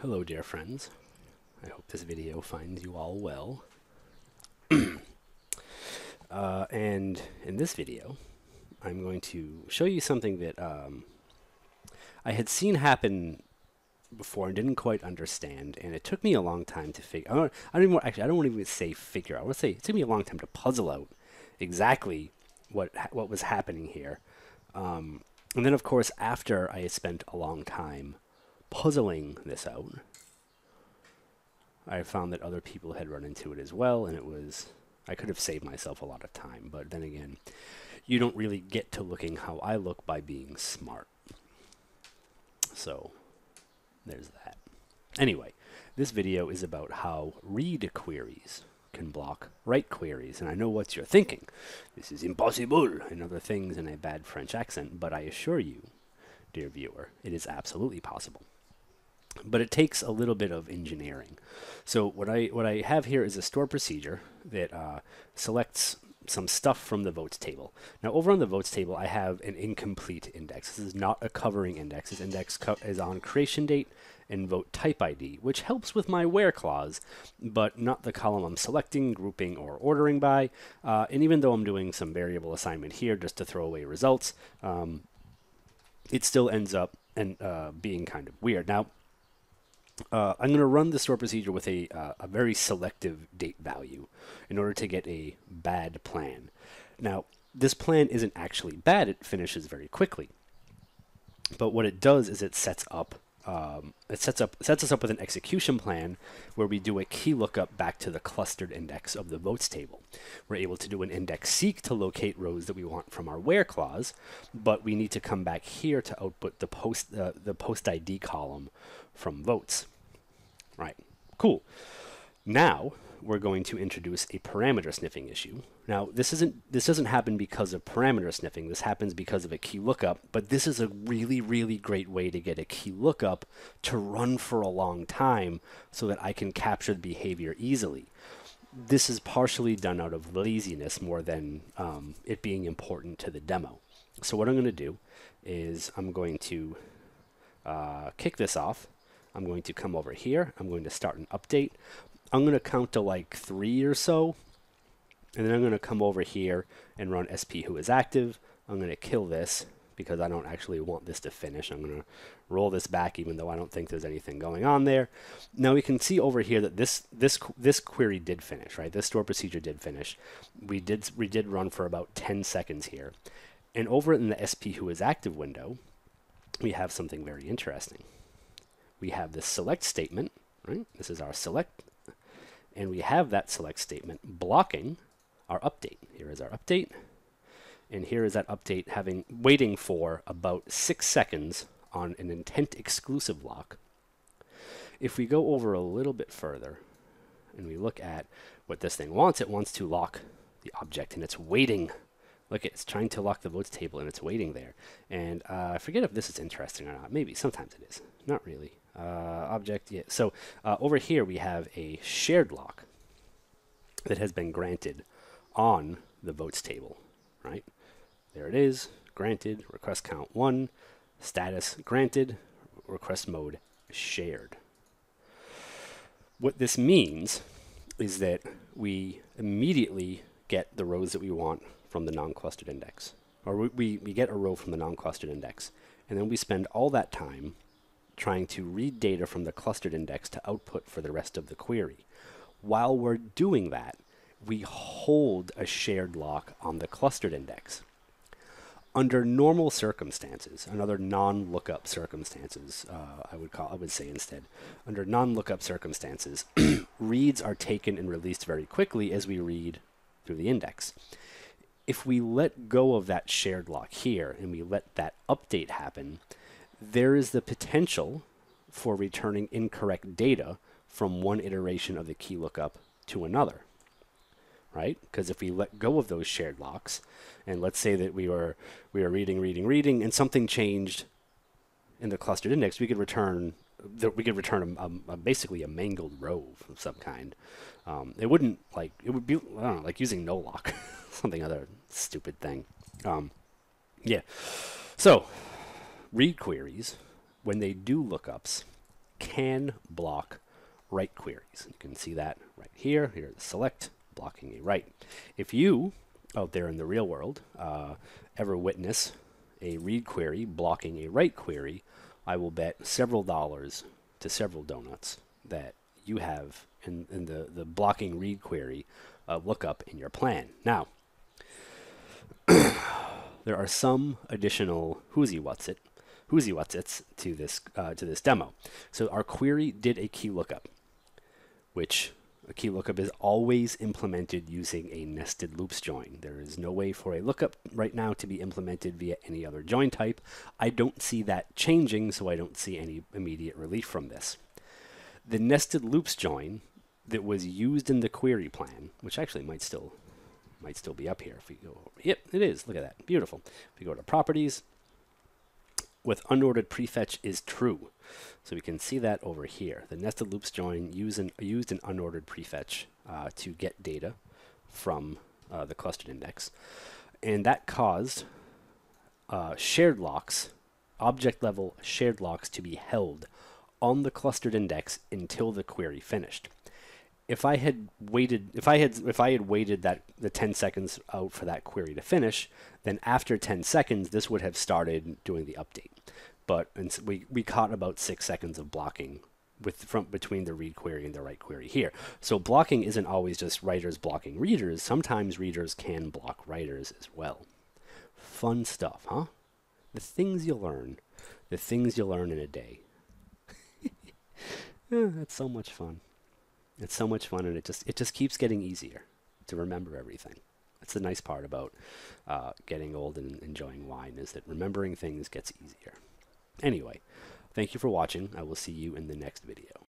Hello, dear friends. I hope this video finds you all well. uh, and in this video, I'm going to show you something that um, I had seen happen before and didn't quite understand, and it took me a long time to figure. I don't, I don't even actually. I don't want to even say figure. I want to say it took me a long time to puzzle out exactly what what was happening here. Um, and then, of course, after I spent a long time puzzling this out, I found that other people had run into it as well, and it was I could have saved myself a lot of time. But then again, you don't really get to looking how I look by being smart. So there's that. Anyway, this video is about how read queries can block write queries. And I know what you're thinking. This is impossible and other things in a bad French accent, but I assure you, dear viewer, it is absolutely possible. But it takes a little bit of engineering. So what I what I have here is a store procedure that uh, selects some stuff from the votes table. Now over on the votes table, I have an incomplete index. This is not a covering index. This index is on creation date and vote type ID, which helps with my where clause, but not the column I'm selecting, grouping, or ordering by. Uh, and even though I'm doing some variable assignment here just to throw away results, um, it still ends up and uh, being kind of weird. Now, uh, I'm going to run the store procedure with a, uh, a very selective date value in order to get a bad plan. Now, this plan isn't actually bad, it finishes very quickly. But what it does is it sets up um, it sets up sets us up with an execution plan where we do a key lookup back to the clustered index of the votes table. We're able to do an index seek to locate rows that we want from our where clause, but we need to come back here to output the post uh, the post ID column from votes. Right. Cool. Now we're going to introduce a parameter sniffing issue. Now, this isn't this doesn't happen because of parameter sniffing. This happens because of a key lookup, but this is a really really great way to get a key lookup to run for a long time so that I can capture the behavior easily. This is partially done out of laziness more than um, it being important to the demo. So what I'm going to do is I'm going to uh, kick this off. I'm going to come over here. I'm going to start an update. I'm going to count to like three or so. And then I'm going to come over here and run SP who is active. I'm going to kill this because I don't actually want this to finish. I'm going to roll this back even though I don't think there's anything going on there. Now we can see over here that this this this query did finish, right? This store procedure did finish. We did we did run for about 10 seconds here. And over in the SP who is active window, we have something very interesting. We have this select statement, right? This is our select and we have that select statement blocking our update. Here is our update, and here is that update having waiting for about six seconds on an intent exclusive lock. If we go over a little bit further and we look at what this thing wants, it wants to lock the object and it's waiting. Look, it's trying to lock the votes table and it's waiting there. And uh, I forget if this is interesting or not. Maybe, sometimes it is. Not really. Uh, object, yet. So uh, over here we have a shared lock that has been granted on the votes table, right? There it is, granted, request count one, status granted, request mode shared. What this means is that we immediately get the rows that we want from the non-clustered index, or we, we get a row from the non-clustered index, and then we spend all that time trying to read data from the clustered index to output for the rest of the query. While we're doing that, we hold a shared lock on the clustered index. Under normal circumstances, another non-lookup circumstances, uh, I would call, I would say instead, under non-lookup circumstances, reads are taken and released very quickly as we read through the index. If we let go of that shared lock here and we let that update happen, there is the potential for returning incorrect data from one iteration of the key lookup to another right? Because if we let go of those shared locks and let's say that we were we were reading reading reading and something changed in the clustered index we could return we could return a, a, basically a mangled row of some kind. Um, it wouldn't like it would be I don't know like using no lock something other stupid thing. Um, yeah. So read queries, when they do lookups, can block write queries. You can see that right here. Here's the select blocking a write. If you out there in the real world uh, ever witness a read query blocking a write query, I will bet several dollars to several donuts that you have in, in the, the blocking read query uh, lookup in your plan. Now, there are some additional whoozy what's it, whoozy what's its to this uh, to this demo. So our query did a key lookup, which a key lookup is always implemented using a nested loops join. There is no way for a lookup right now to be implemented via any other join type. I don't see that changing, so I don't see any immediate relief from this. The nested loops join that was used in the query plan, which actually might still might still be up here if we go over. Yep, it is. Look at that. Beautiful. If we go to properties, with unordered prefetch is true. So we can see that over here. The nested loops join an, used an unordered prefetch uh, to get data from uh, the clustered index. And that caused uh, shared locks, object level shared locks to be held on the clustered index until the query finished. If I had waited, if I had, if I had waited that the 10 seconds out for that query to finish, then after 10 seconds, this would have started doing the update but we, we caught about six seconds of blocking with from between the read query and the write query here. So blocking isn't always just writers blocking readers. Sometimes readers can block writers as well. Fun stuff, huh? The things you learn. The things you learn in a day. yeah, it's so much fun. It's so much fun, and it just it just keeps getting easier to remember everything. That's the nice part about uh, getting old and enjoying wine is that remembering things gets easier. Anyway, thank you for watching. I will see you in the next video.